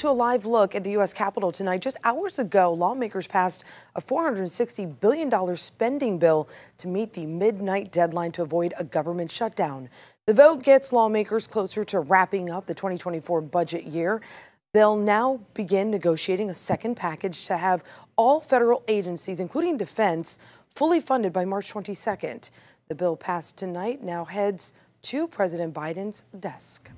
To a live look at the U.S. Capitol tonight, just hours ago, lawmakers passed a $460 billion spending bill to meet the midnight deadline to avoid a government shutdown. The vote gets lawmakers closer to wrapping up the 2024 budget year. They'll now begin negotiating a second package to have all federal agencies, including defense, fully funded by March 22nd. The bill passed tonight now heads to President Biden's desk.